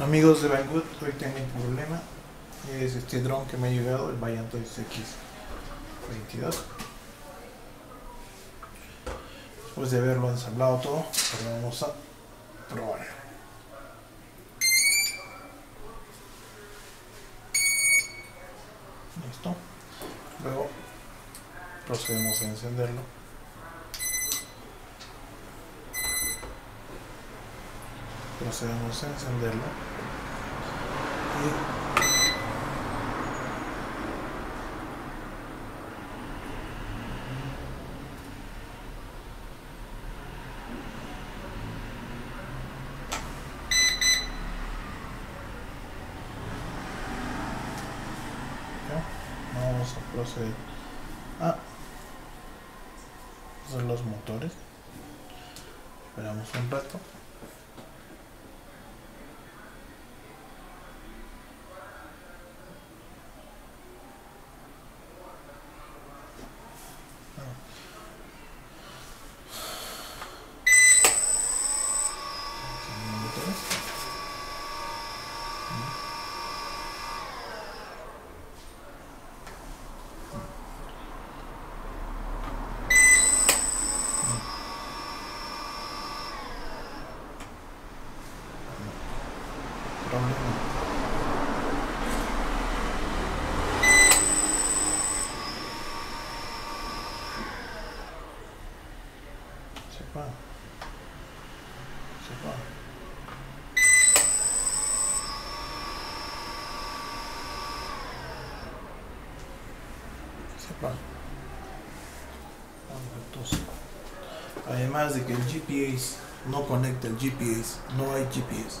Amigos de Banggood, hoy tengo un problema. Es este dron que me ha llegado, el Vaillantois X22. Después de haberlo ensamblado todo, ahora vamos a probar. Listo. Luego procedemos a encenderlo. Procedemos a encenderlo y vamos a proceder. A hacer los motores. Esperamos un rato Además de que el GPS no conecta el GPS, no hay GPS.